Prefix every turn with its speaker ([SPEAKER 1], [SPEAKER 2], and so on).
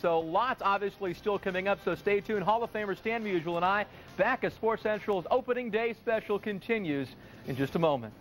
[SPEAKER 1] So lots obviously still coming up, so stay tuned. Hall of Famer Stan Musial and I back as Sports Central's opening day special continues in just a moment.